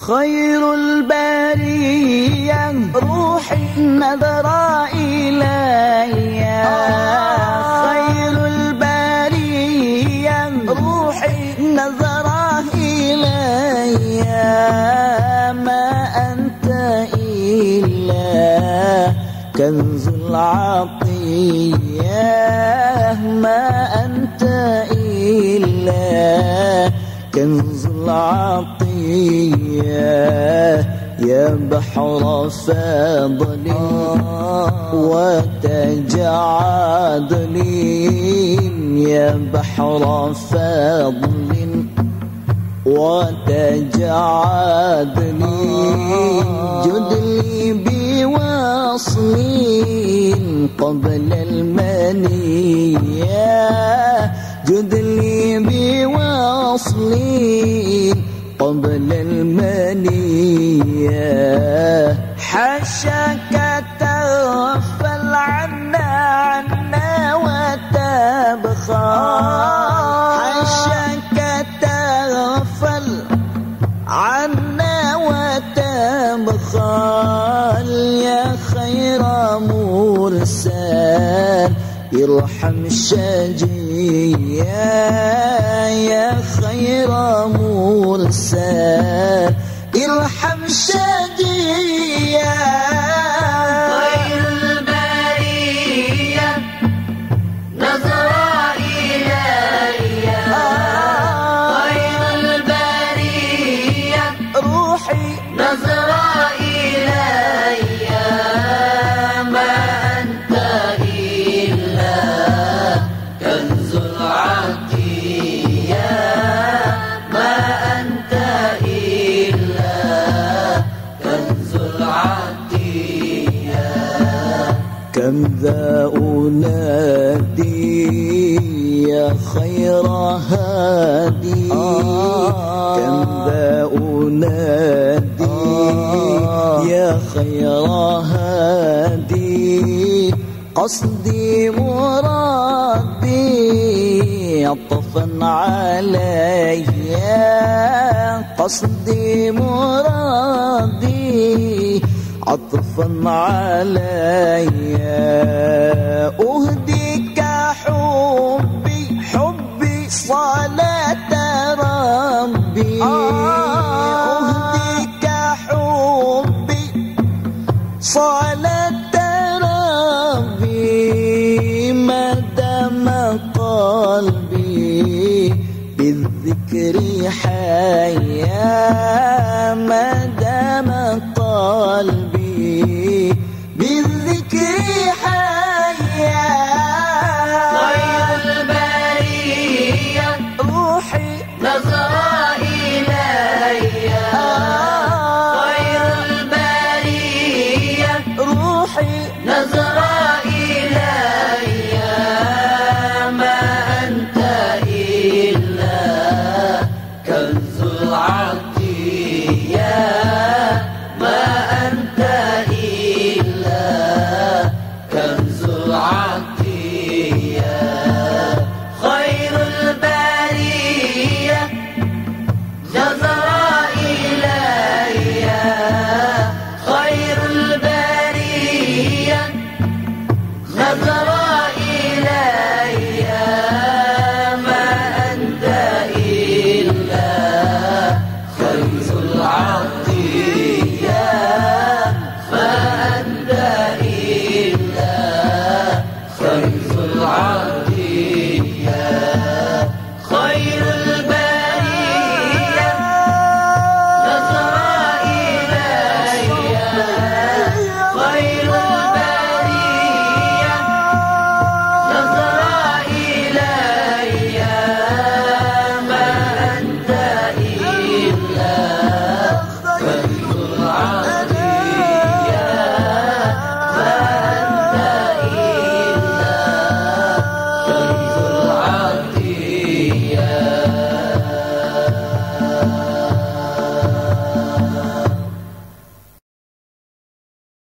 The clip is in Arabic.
خير البرية روحي نذر إلي خير البرية روحي نذر إلي ما أنت إلا كنز العطية. ما أنت إلا كنز العطية. يا بحر فضل وتجعد يا بحر فضل جد لي بوصل قبل المنية. جد لي بوصل قبل المنية حشاك تغفل عنا عنا وتبخى. حشاك تغفل عنا وتبخل يا خير مرسل. ارحم شجيا يا خير مرسل. ارحم شجيا كم ذا أنادي يا خير هادي. كم ذا أنادي يا خير هادي. قصدي مرادي عطفا علي. قصدي مرادي عطفا علي أهديك حبي حبي صلاة ربي. أهديك حبي صلاة ربي. ما دام قلبي بالذكر حيا. روحي نظر